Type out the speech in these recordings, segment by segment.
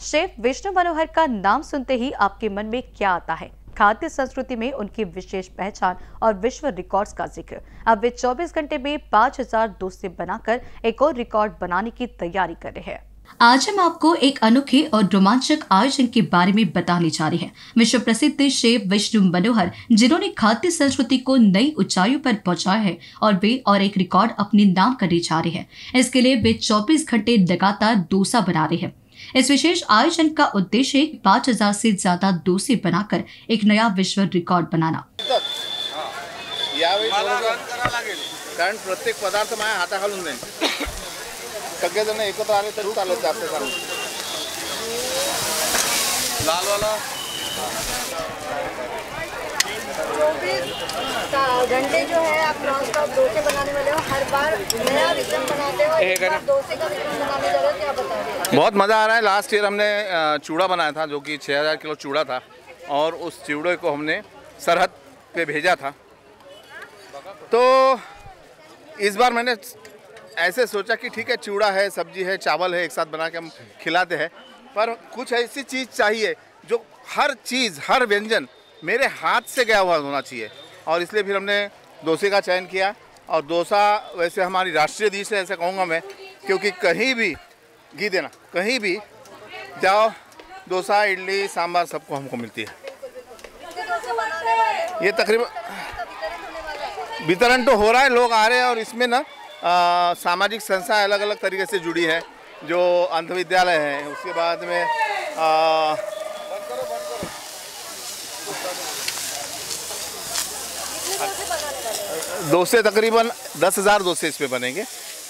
Chef Vishnu मनोहर का नाम सुनते ही आपके मन में क्या आता है? खाद्य संस्कृति में उनकी विशेष पहचान और विश्व रिकॉर्ड्स का ज़िक्र। अब वे 24 घंटे में 5000 डोसे बनाकर एक और रिकॉर्ड बनाने की तैयारी कर रहे हैं। आज हम आपको एक अनोखे और रोमांचक आयोजन के बारे में बताने जा रहे हैं। विश्व प्रसिद्ध शेफ विष्णु मनोहर, जिन्होंने खाद्य संस्कृति को नई ऊंचाइयों पर पहुँचाया है और वे और एक रिकॉर्ड अपने नाम करने जा रहे हैं। इसके लिए वे 24 घंटे लगातार डोसा बना रहे हैं। इस विशेष आयोजन का उद्देश्य पाँच हज़ार से ज़्यादा डोसे बनाकर एक नया विश्व रिकॉर्ड बनाना। यावेळी कारण प्रत्येक पदार्थ माझ्या हाताखालून जाईल सगळेजण एकत्र आले तरी चालत जास्त चालू लालवाला. चौबीस घंटे जो है आप नॉन स्टॉप डोसे बनाने वाले हो। हर बार नया विक्रम बनाते हो डोसे का विक्रम बनाने जा रहे हो क्या बता रहे बहुत मज़ा आ रहा है। लास्ट ईयर हमने चूड़ा बनाया था, जो कि 6000 किलो चूड़ा था। और उस चूड़े को हमने सरहद पे भेजा था। तो इस बार मैंने ऐसे सोचा कि ठीक है, चूड़ा है, सब्ज़ी है, चावल है, एक साथ बना के हम खिलाते हैं। पर कुछ ऐसी चीज़ चाहिए, जो हर चीज़, हर व्यंजन मेरे हाथ से गया हुआ होना चाहिए। और इसलिए फिर हमने डोसे का चयन किया। और डोसा वैसे हमारी राष्ट्रीय डिश है, ऐसे कहूँगा मैं, क्योंकि कहीं भी घी देना। कहीं भी जाओ डोसा इडली सांभर सबको हमको मिलती है। ये तकरीबन वितरण तो हो रहा है लोग आ रहे हैं और इसमें ना सामाजिक संस्थाएँ अलग अलग तरीके से जुड़ी है जो अंध विद्यालय है। उसके बाद में आ, डोसे तकरीबन दस हज़ार डोसे इसमें बनेंगे।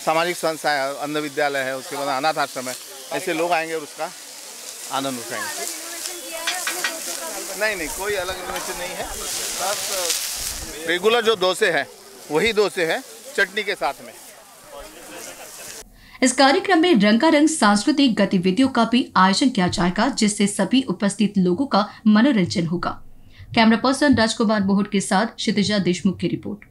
सामाजिक संस्थाएँ अंध विद्यालय है, उसके बाद अनाथ आश्रम है। ऐसे लोग आएँगे और उसका आनंद उठाएँगे। इनोवेशन नहीं नहीं, कोई अलग इन्वेस्टिंग नहीं है। बस रेगुलर जो डोसे हैं, वही डोसे हैं, चटनी के साथ में। इस कार्यक्रम में रंगारंग सांस्कृतिक गतिविधियों का भी आयोजन किया जाएगा, जिससे सभी उपस्थित लोगों का मनोरंजन होगा। कैमरा पर्सन राजकुमार मोहट के साथ क्षितिजा देशमुख की रिपोर्ट।